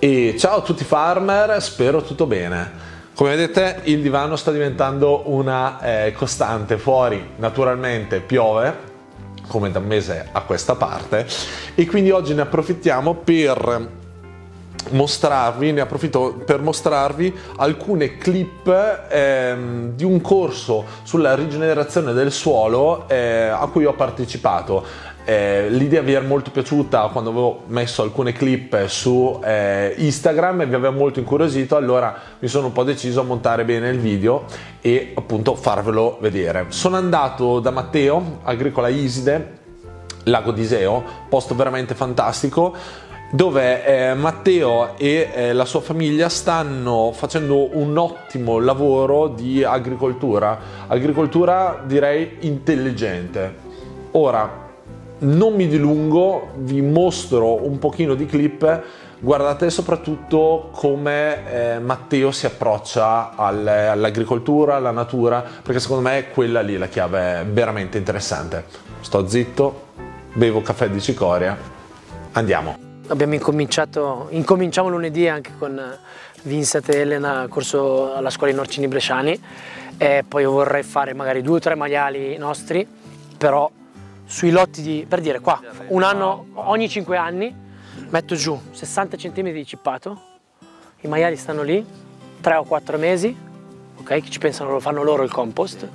E ciao a tutti farmer, spero tutto bene. Come vedete il divano sta diventando una eh, costante fuori, naturalmente piove come da un mese a questa parte e quindi oggi ne approfittiamo per mostrarvi, ne approfitto per mostrarvi alcune clip ehm, di un corso sulla rigenerazione del suolo eh, a cui ho partecipato. Eh, l'idea vi è molto piaciuta quando avevo messo alcune clip su eh, Instagram e vi aveva molto incuriosito, allora mi sono un po' deciso a montare bene il video e appunto farvelo vedere. Sono andato da Matteo, Agricola Iside, Lago d'Iseo, posto veramente fantastico dove eh, Matteo e eh, la sua famiglia stanno facendo un ottimo lavoro di agricoltura, agricoltura direi intelligente. Ora, non mi dilungo, vi mostro un pochino di clip, guardate soprattutto come eh, Matteo si approccia al, all'agricoltura, alla natura, perché secondo me è quella lì la chiave veramente interessante. Sto zitto, bevo caffè di cicoria, andiamo. Abbiamo incominciato, incominciamo lunedì anche con Vincent e Elena, corso alla scuola in Norcini Bresciani e poi vorrei fare magari due o tre maiali nostri, però sui lotti di, per dire qua, un anno, ogni cinque anni metto giù 60 cm di cippato, i maiali stanno lì, tre o quattro mesi, ok, che ci pensano, lo fanno loro il compost,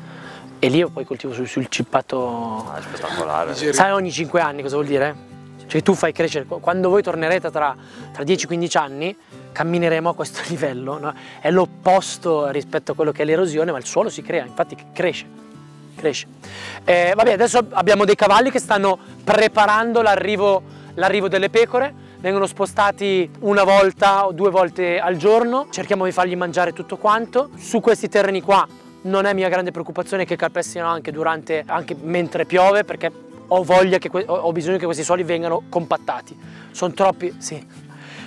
e lì io poi coltivo sul, sul cippato. Ah, spettacolare. Sai ogni cinque anni cosa vuol dire? Cioè tu fai crescere, quando voi tornerete tra, tra 10-15 anni, cammineremo a questo livello, no? è l'opposto rispetto a quello che è l'erosione, ma il suolo si crea, infatti cresce, cresce. Eh, vabbè, adesso abbiamo dei cavalli che stanno preparando l'arrivo delle pecore, vengono spostati una volta o due volte al giorno, cerchiamo di fargli mangiare tutto quanto. Su questi terreni qua non è mia grande preoccupazione che calpestino anche, durante, anche mentre piove, perché ho, che, ho bisogno che questi suoli vengano compattati. Sono troppi, sì,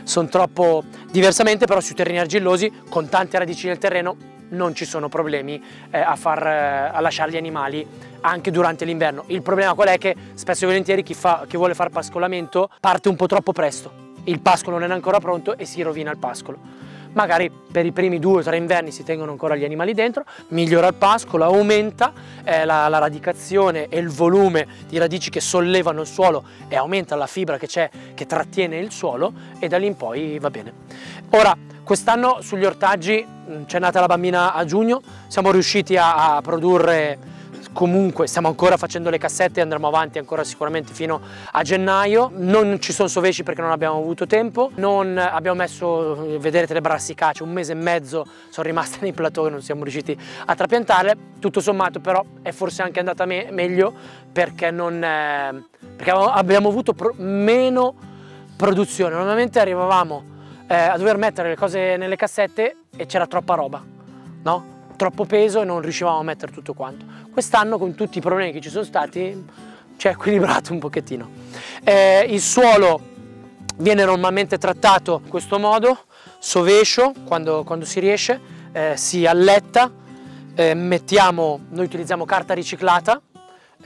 sono troppo diversamente, però sui terreni argillosi, con tante radici nel terreno, non ci sono problemi eh, a, far, eh, a lasciare gli animali anche durante l'inverno. Il problema qual è che spesso e volentieri chi, fa, chi vuole fare pascolamento parte un po' troppo presto. Il pascolo non è ancora pronto e si rovina il pascolo magari per i primi due o tre inverni si tengono ancora gli animali dentro, migliora il pascolo, aumenta eh, la, la, radicazione e il volume di radici che sollevano il suolo e aumenta la fibra che c'è che trattiene il suolo e da lì in poi va bene. Ora, quest'anno sugli ortaggi c'è nata la bambina a giugno, siamo riusciti a, a produrre comunque stiamo ancora facendo le cassette e andremo avanti ancora sicuramente fino a gennaio. Non ci sono soveci perché non abbiamo avuto tempo. Non abbiamo messo vedete le brassicacee un mese e mezzo sono rimaste nei plateau e non siamo riusciti a trapiantarle. Tutto sommato però è forse anche andata me meglio perché non eh, perché abbiamo avuto pro meno produzione. Normalmente arrivavamo eh, a dover mettere le cose nelle cassette e c'era troppa roba no? Troppo peso e non riuscivamo a mettere tutto quanto. Quest'anno con tutti i problemi che ci sono stati ci è equilibrato un pochettino. Eh, il suolo viene normalmente trattato in questo modo, sovescio quando, quando si riesce, eh, si alletta, eh, mettiamo, noi utilizziamo carta riciclata,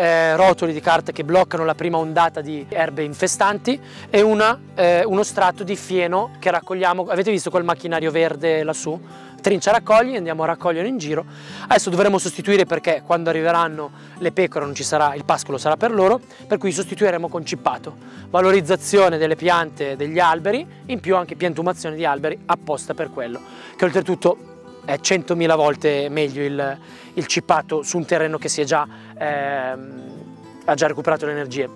eh, rotoli di carta che bloccano la prima ondata di erbe infestanti e una, eh, uno strato di fieno che raccogliamo, avete visto quel macchinario verde lassù? trincia raccogli, andiamo a raccogliere in giro. Adesso dovremo sostituire perché quando arriveranno le pecore non ci sarà, il pascolo sarà per loro, per cui sostituiremo con cippato. Valorizzazione delle piante degli alberi, in più anche piantumazione di alberi apposta per quello, che oltretutto è 100.000 volte meglio il, il, cippato su un terreno che si è già, eh, ha già recuperato le energie.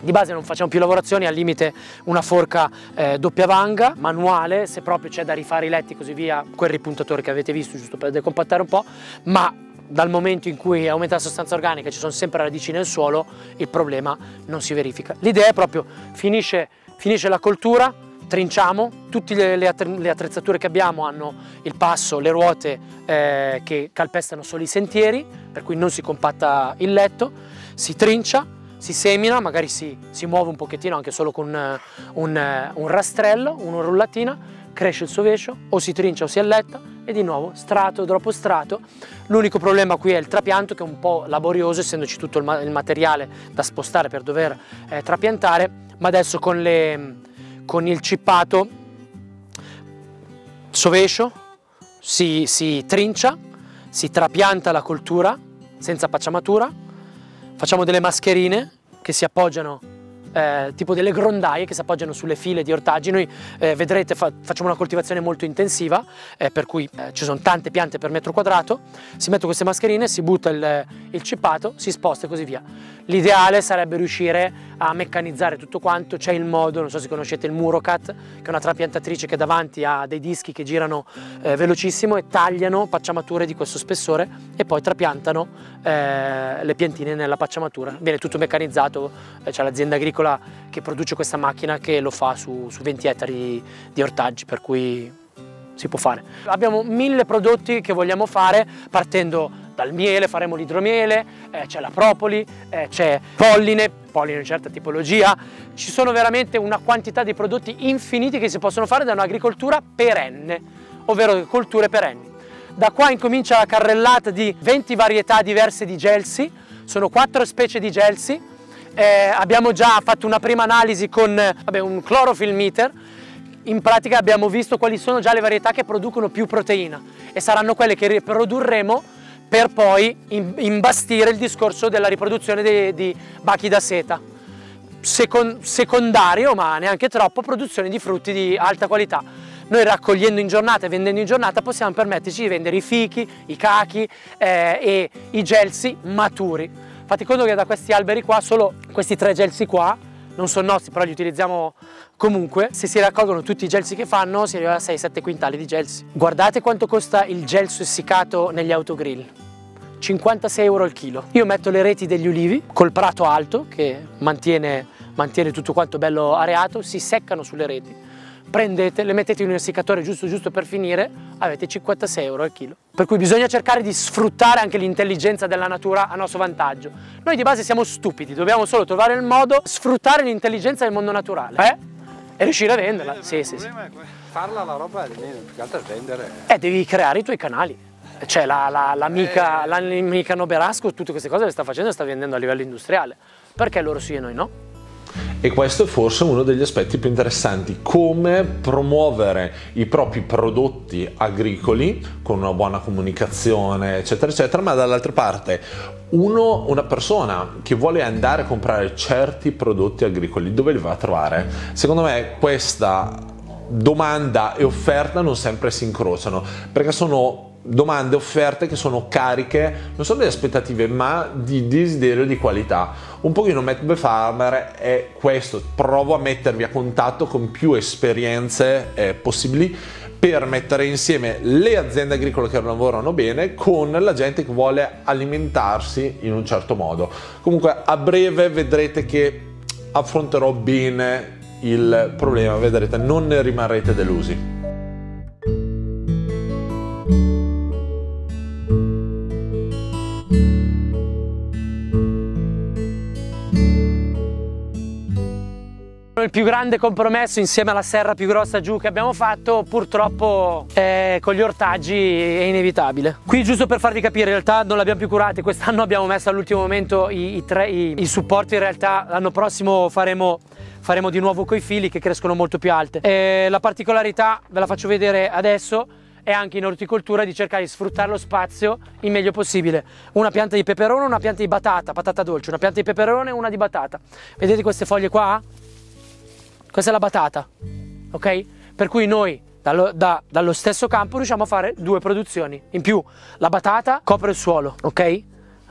Di base non facciamo più lavorazioni, al limite una forca eh, doppia vanga, manuale, se proprio c'è da rifare i letti e così via, quel ripuntatore che avete visto giusto per decompattare un po', ma dal momento in cui aumenta la sostanza organica e ci sono sempre radici nel suolo, il problema non si verifica. L'idea è proprio, finisce, finisce la coltura, trinciamo, tutte le, attrezzature che abbiamo hanno il passo, le ruote eh, che calpestano solo i sentieri, per cui non si compatta il letto, si trincia, si semina, magari si, si muove un pochettino anche solo con uh, un, uh, un, rastrello, una rullatina, cresce il sovescio, o si trincia o si alletta e di nuovo strato dopo strato. L'unico problema qui è il trapianto che è un po' laborioso essendoci tutto il materiale da spostare per dover eh, trapiantare, ma adesso con, le, con il cippato sovescio si, si trincia, si trapianta la coltura senza pacciamatura, facciamo delle mascherine che si appoggiano eh, tipo delle grondaie che si appoggiano sulle file di ortaggi. Noi eh, vedrete fa facciamo una coltivazione molto intensiva, eh, per cui eh, ci sono tante piante per metro quadrato, si mettono queste mascherine, si butta il, il cippato, si sposta e così via. L'ideale sarebbe riuscire a meccanizzare tutto quanto, c'è il modo, non so se conoscete il Murocat, che è una trapiantatrice che davanti ha dei dischi che girano eh, velocissimo e tagliano pacciamature di questo spessore e poi trapiantano eh, le piantine nella pacciamatura. Viene tutto meccanizzato, c'è l'azienda agricola che produce questa macchina che lo fa su, su 20 ettari di, di ortaggi, per cui si può fare. Abbiamo mille prodotti che vogliamo fare partendo dal miele faremo l'idromiele, eh, c'è la propoli, eh, c'è polline, polline di certa tipologia, ci sono veramente una quantità di prodotti infiniti che si possono fare da un'agricoltura perenne, ovvero colture perenni. Da qua incomincia la carrellata di 20 varietà diverse di gelsi, sono quattro specie di gelsi, eh, abbiamo già fatto una prima analisi con vabbè, un chlorophyll meter, in pratica abbiamo visto quali sono già le varietà che producono più proteina e saranno quelle che riprodurremo per poi imbastire il discorso della riproduzione di, di bachi da seta. Second, secondario, ma neanche troppo, produzione di frutti di alta qualità. Noi raccogliendo in giornata e vendendo in giornata possiamo permetterci di vendere i fichi, i cachi eh, e i gelsi maturi. Fate conto che da questi alberi qua, solo questi tre gelsi qua, non sono nostri però li utilizziamo comunque, se si raccolgono tutti i gelsi che fanno si arriva a 6-7 quintali di gelsi. Guardate quanto costa il gelso essiccato negli autogrill. 56 euro al chilo. Io metto le reti degli ulivi col prato alto che mantiene, mantiene tutto quanto bello areato, si seccano sulle reti prendete, le mettete in un essiccatore giusto giusto per finire, avete 56 euro al chilo. Per cui bisogna cercare di sfruttare anche l'intelligenza della natura a nostro vantaggio. Noi di base siamo stupidi, dobbiamo solo trovare il modo di sfruttare l'intelligenza del mondo naturale. Eh? E riuscire a venderla. Sì, sì, sì. Farla la roba è più che altro vendere. Eh, devi creare i tuoi canali. Cioè l'amica la, eh. Noberasco tutte queste cose le sta facendo e sta vendendo a livello industriale. Perché loro sì e noi no? E questo è forse uno degli aspetti più interessanti, come promuovere i propri prodotti agricoli con una buona comunicazione, eccetera, eccetera, ma dall'altra parte uno, una persona che vuole andare a comprare certi prodotti agricoli, dove li va a trovare? Secondo me questa domanda e offerta non sempre si incrociano, perché sono domande offerte che sono cariche non solo di aspettative ma di desiderio di qualità. Un pochino Matt Farmer è questo, provo a mettervi a contatto con più esperienze eh, possibili per mettere insieme le aziende agricole che lavorano bene con la gente che vuole alimentarsi in un certo modo. Comunque a breve vedrete che affronterò bene il problema, vedrete, non ne rimarrete delusi. Il più grande compromesso insieme alla serra più grossa giù che abbiamo fatto purtroppo eh, con gli ortaggi è inevitabile. Qui giusto per farvi capire in realtà non l'abbiamo più curati, quest'anno abbiamo messo all'ultimo momento i, i, tre, i, i supporti, in realtà l'anno prossimo faremo faremo di nuovo coi fili che crescono molto più alte. E la particolarità, ve la faccio vedere adesso, è anche in orticoltura di cercare di sfruttare lo spazio il meglio possibile. Una pianta di peperone, una pianta di batata, patata dolce, una pianta di peperone e una di batata. Vedete queste foglie qua? Questa è la batata, ok? Per cui noi dallo, da, dallo stesso campo riusciamo a fare due produzioni. In più la batata copre il suolo, ok?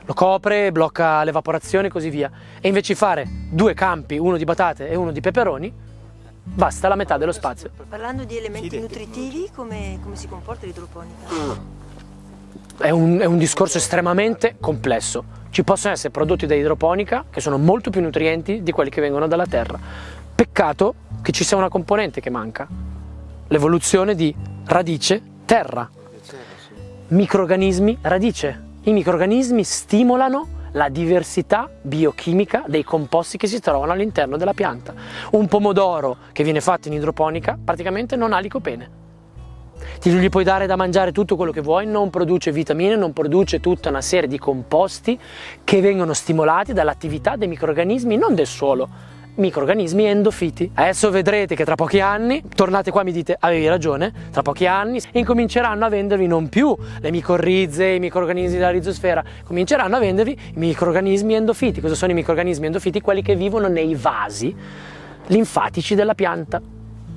Lo copre, blocca l'evaporazione e così via. E invece di fare due campi, uno di batate e uno di peperoni, basta la metà dello spazio. Parlando di elementi nutritivi, come, come si comporta l'idroponica? È un, è un discorso estremamente complesso. Ci possono essere prodotti da idroponica che sono molto più nutrienti di quelli che vengono dalla terra Peccato che ci sia una componente che manca, l'evoluzione di radice terra. Microorganismi radice. I microorganismi stimolano la diversità biochimica dei composti che si trovano all'interno della pianta. Un pomodoro che viene fatto in idroponica praticamente non ha licopene. Ti gli puoi dare da mangiare tutto quello che vuoi, non produce vitamine, non produce tutta una serie di composti che vengono stimolati dall'attività dei microorganismi, non del suolo, microrganismi endofiti. Adesso vedrete che tra pochi anni, tornate qua e mi dite avevi ragione, tra pochi anni incominceranno a vendervi non più le micorrize, i microrganismi della rizosfera, cominceranno a vendervi i microrganismi endofiti. Cosa sono i microrganismi endofiti? Quelli che vivono nei vasi linfatici della pianta,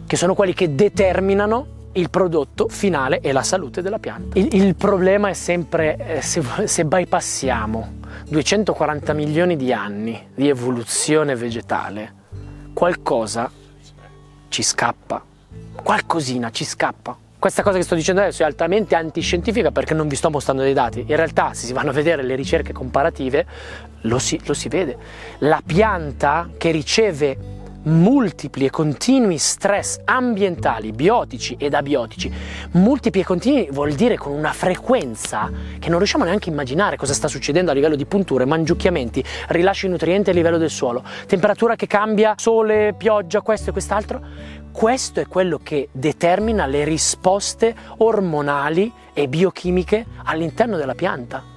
che sono quelli che determinano il prodotto finale e la salute della pianta. Il, il problema è sempre eh, se, se bypassiamo 240 milioni di anni di evoluzione vegetale, qualcosa ci scappa, qualcosina ci scappa. Questa cosa che sto dicendo adesso è altamente antiscientifica perché non vi sto mostrando dei dati. In realtà, se si vanno a vedere le ricerche comparative, lo si, lo si vede. La pianta che riceve multipli e continui stress ambientali, biotici ed abiotici. Multipli e continui vuol dire con una frequenza che non riusciamo neanche a immaginare cosa sta succedendo a livello di punture, mangiucchiamenti, rilascio di nutrienti a livello del suolo, temperatura che cambia, sole, pioggia, questo e quest'altro. Questo è quello che determina le risposte ormonali e biochimiche all'interno della pianta.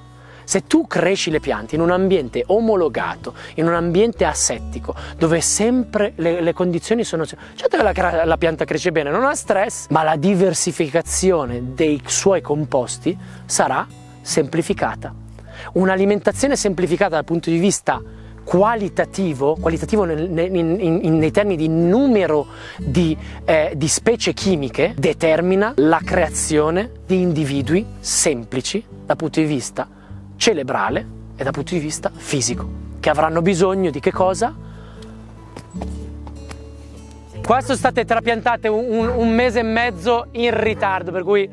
Se tu cresci le piante in un ambiente omologato, in un ambiente asettico, dove sempre le, le condizioni sono... Certo che la, la pianta cresce bene, non ha stress, ma la diversificazione dei suoi composti sarà semplificata. Un'alimentazione semplificata dal punto di vista qualitativo, qualitativo nel, in, in, nei termini di numero di, eh, di, specie chimiche, determina la creazione di individui semplici dal punto di vista cerebrale e dal punto di vista fisico, che avranno bisogno di che cosa? Qua sono state trapiantate un, un, un mese e mezzo in ritardo, per cui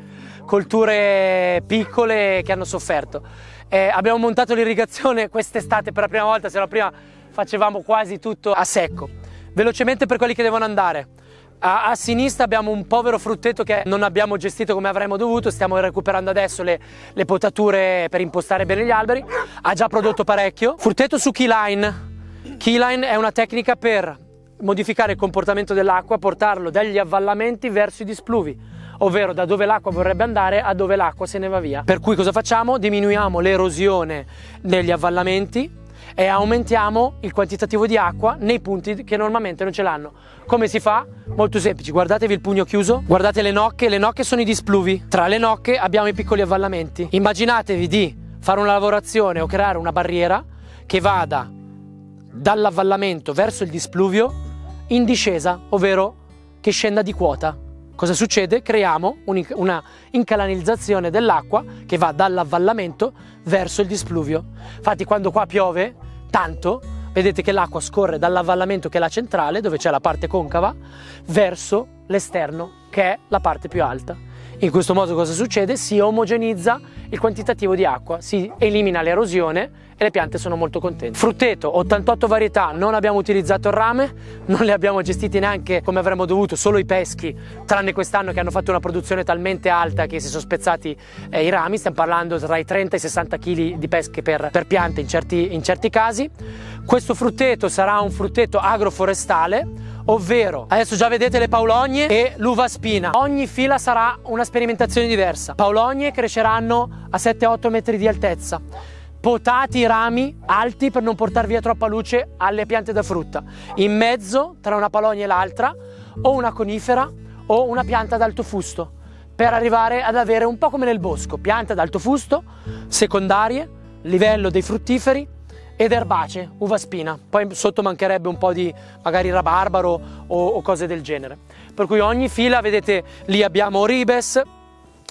colture piccole che hanno sofferto. Eh, abbiamo montato l'irrigazione quest'estate per la prima volta, se no prima facevamo quasi tutto a secco. Velocemente per quelli che devono andare. A, a, sinistra abbiamo un povero frutteto che non abbiamo gestito come avremmo dovuto, stiamo recuperando adesso le, le potature per impostare bene gli alberi, ha già prodotto parecchio. Frutteto su keyline. Keyline è una tecnica per modificare il comportamento dell'acqua, portarlo dagli avvallamenti verso i displuvi, ovvero da dove l'acqua vorrebbe andare a dove l'acqua se ne va via. Per cui cosa facciamo? Diminuiamo l'erosione negli avvallamenti, e aumentiamo il quantitativo di acqua nei punti che normalmente non ce l'hanno. Come si fa? Molto semplice, guardatevi il pugno chiuso, guardate le nocche, le nocche sono i displuvi, tra le nocche abbiamo i piccoli avvallamenti. Immaginatevi di fare una lavorazione o creare una barriera che vada dall'avvallamento verso il displuvio in discesa, ovvero che scenda di quota. Cosa succede? Creiamo una incalanizzazione dell'acqua che va dall'avvallamento verso il displuvio. Infatti quando qua piove tanto, vedete che l'acqua scorre dall'avvallamento che è la centrale, dove c'è la parte concava, verso l'esterno che è la parte più alta. In questo modo cosa succede? Si omogenizza il quantitativo di acqua, si elimina l'erosione e le piante sono molto contente. Frutteto, 88 varietà, non abbiamo utilizzato il rame, non le abbiamo gestiti neanche come avremmo dovuto, solo i peschi, tranne quest'anno che hanno fatto una produzione talmente alta che si sono spezzati eh, i rami, stiamo parlando tra i 30 e i 60 kg di pesche per, per piante in certi, in certi casi. Questo frutteto sarà un frutteto agroforestale, ovvero adesso già vedete le paulogne e l'uva spina. Ogni fila sarà una sperimentazione diversa. Paulogne cresceranno a 7-8 metri di altezza. Potati i rami alti per non portare via troppa luce alle piante da frutta. In mezzo, tra una paulogna e l'altra, o una conifera o una pianta ad alto fusto per arrivare ad avere un po' come nel bosco, piante ad alto fusto, secondarie, livello dei fruttiferi ed erbacee, uva spina. Poi sotto mancherebbe un po' di magari rabarbaro o, o cose del genere. Per cui ogni fila, vedete, lì abbiamo ribes,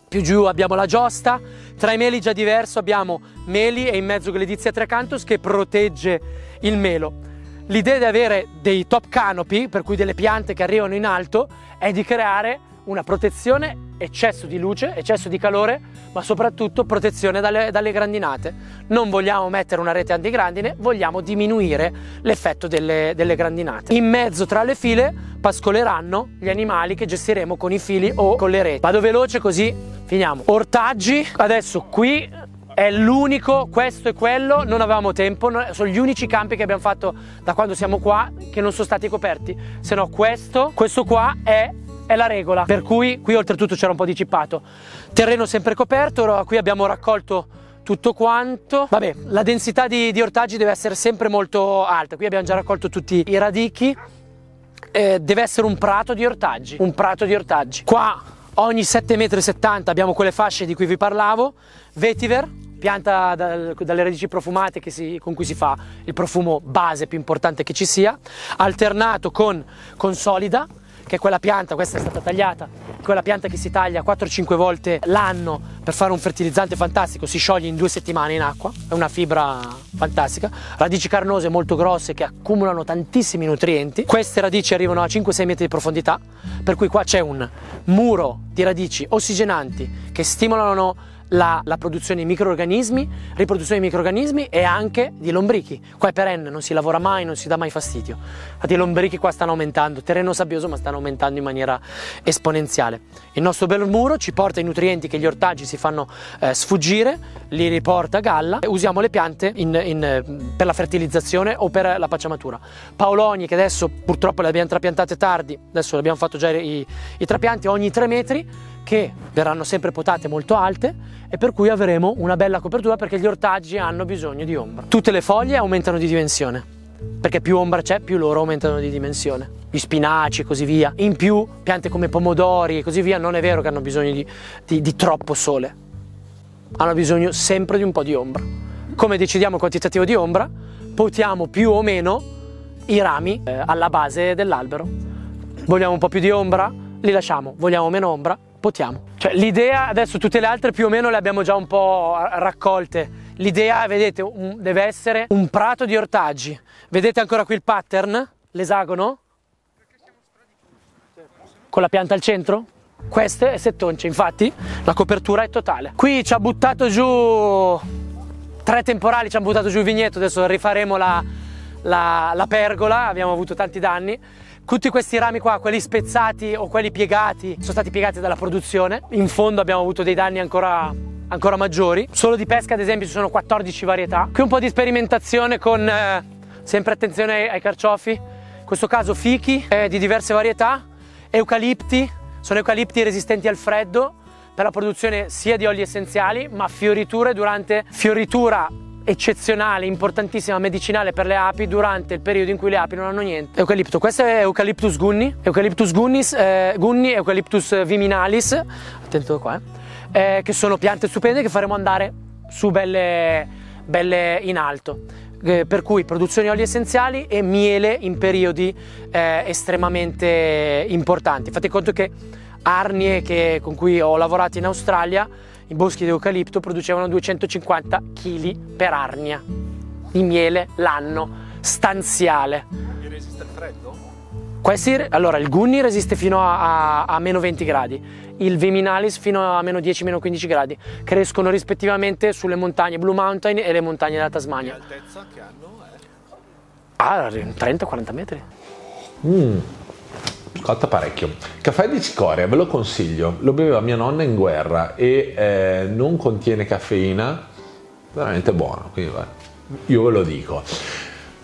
più giù abbiamo la giostra, tra i meli già diverso abbiamo meli e in mezzo Gledizia Trecanthus che protegge il melo. L'idea di avere dei top canopy, per cui delle piante che arrivano in alto, è di creare una protezione, eccesso di luce, eccesso di calore, ma soprattutto protezione dalle, dalle grandinate. Non vogliamo mettere una rete antigrandine, vogliamo diminuire l'effetto delle, delle grandinate. In mezzo tra le file pascoleranno gli animali che gestiremo con i fili o con le reti. Vado veloce così finiamo. Ortaggi, adesso qui è l'unico, questo e quello, non avevamo tempo, sono gli unici campi che abbiamo fatto da quando siamo qua che non sono stati coperti, se no questo, questo qua è è la regola, per cui qui oltretutto c'era un po' di cippato. Terreno sempre coperto, qui abbiamo raccolto tutto quanto. Vabbè, la densità di, di ortaggi deve essere sempre molto alta. Qui abbiamo già raccolto tutti i radichi. Eh, deve essere un prato di ortaggi. Un prato di ortaggi. Qua ogni 7,70 m abbiamo quelle fasce di cui vi parlavo. Vetiver, pianta dal, dalle radici profumate si, con cui si fa il profumo base più importante che ci sia, alternato con, con solida, che quella pianta, questa è stata tagliata, quella pianta che si taglia 4-5 volte l'anno per fare un fertilizzante fantastico, si scioglie in due settimane in acqua, è una fibra fantastica, radici carnose molto grosse che accumulano tantissimi nutrienti, queste radici arrivano a 5-6 metri di profondità, per cui qua c'è un muro di radici ossigenanti che stimolano la, la, produzione di microorganismi, riproduzione di microorganismi e anche di lombrichi. Qua è perenne, non si lavora mai, non si dà mai fastidio. Infatti i lombrichi qua stanno aumentando, terreno sabbioso ma stanno aumentando in maniera esponenziale. Il nostro bel muro ci porta i nutrienti che gli ortaggi si fanno eh, sfuggire, li riporta a galla e usiamo le piante in, in, per la fertilizzazione o per la pacciamatura. Paoloni che adesso purtroppo le abbiamo trapiantate tardi, adesso abbiamo fatto già i, i trapianti ogni tre metri che verranno sempre potate molto alte e per cui avremo una bella copertura perché gli ortaggi hanno bisogno di ombra. Tutte le foglie aumentano di dimensione perché più ombra c'è più loro aumentano di dimensione. Gli spinaci e così via. In più piante come pomodori e così via non è vero che hanno bisogno di, di, di troppo sole, hanno bisogno sempre di un po' di ombra. Come decidiamo il quantitativo di ombra? Potiamo più o meno i rami eh, alla base dell'albero. Vogliamo un po' più di ombra? Li lasciamo. Vogliamo meno ombra? Potiamo. Cioè l'idea, adesso tutte le altre più o meno le abbiamo già un po' raccolte. L'idea, vedete, un, deve essere un prato di ortaggi. Vedete ancora qui il pattern, l'esagono? Con la pianta al centro? Queste è settonce, infatti la copertura è totale. Qui ci ha buttato giù tre temporali, ci hanno buttato giù il vigneto, adesso rifaremo la, la, la pergola, abbiamo avuto tanti danni tutti questi rami qua, quelli spezzati o quelli piegati, sono stati piegati dalla produzione. In fondo abbiamo avuto dei danni ancora ancora maggiori. Solo di pesca, ad esempio, ci sono 14 varietà. Qui un po' di sperimentazione con eh, sempre attenzione ai, carciofi. In questo caso fichi eh, di diverse varietà, eucalipti, sono eucalipti resistenti al freddo per la produzione sia di oli essenziali, ma fioriture durante fioritura eccezionale, importantissima, medicinale per le api durante il periodo in cui le api non hanno niente. Eucalipto, questo è Eucalyptus gunni, Eucalyptus gunnis, eh, gunni, Eucalyptus viminalis, attento qua, eh, eh, che sono piante stupende che faremo andare su belle, belle in alto. Eh, per cui produzione di oli essenziali e miele in periodi eh, estremamente importanti. Fate conto che arnie che, con cui ho lavorato in Australia i boschi di eucalipto producevano 250 kg per arnia di miele l'anno, stanziale. E resiste al freddo? Questi, allora, il Gunni resiste fino a, a, a, meno 20 gradi, il Viminalis fino a meno 10-15 gradi. Crescono rispettivamente sulle montagne Blue Mountain e le montagne della Tasmania. Che altezza che hanno è? Ah, 30-40 metri. Mm cotta parecchio. Caffè di cicoria, ve lo consiglio, lo beveva mia nonna in guerra e eh, non contiene caffeina, veramente buono, quindi io ve lo dico.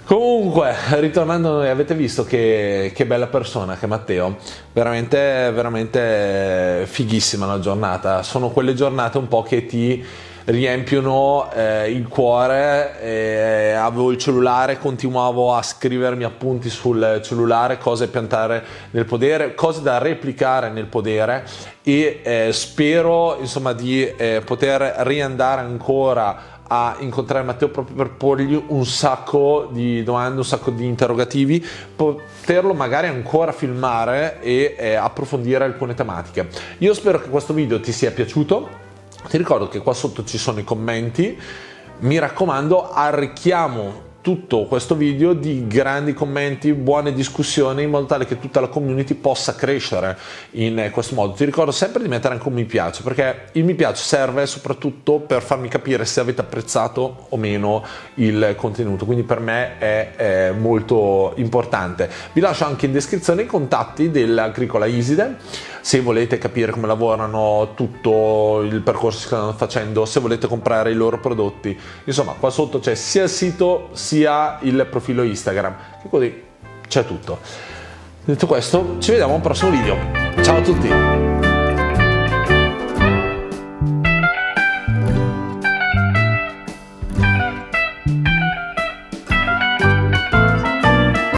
Comunque, ritornando noi, avete visto che, che, bella persona che è Matteo, veramente, veramente fighissima la giornata, sono quelle giornate un po' che ti riempiono eh, il cuore, eh, avevo il cellulare, continuavo a scrivermi appunti sul cellulare, cose da piantare nel podere, cose da replicare nel podere e eh, spero insomma di eh, poter riandare ancora a incontrare Matteo proprio per porgli un sacco di domande, un sacco di interrogativi, poterlo magari ancora filmare e eh, approfondire alcune tematiche. Io spero che questo video ti sia piaciuto ti ricordo che qua sotto ci sono i commenti, mi raccomando arricchiamo tutto questo video di grandi commenti, buone discussioni in modo tale che tutta la community possa crescere in questo modo. Ti ricordo sempre di mettere anche un mi piace perché il mi piace serve soprattutto per farmi capire se avete apprezzato o meno il contenuto, quindi per me è, è molto importante. Vi lascio anche in descrizione i contatti dell'Agricola Iside se volete capire come lavorano tutto il percorso che stanno facendo, se volete comprare i loro prodotti. Insomma, qua sotto c'è sia il sito sia il profilo Instagram, che così c'è tutto. Detto questo, ci vediamo al prossimo video. Ciao a tutti!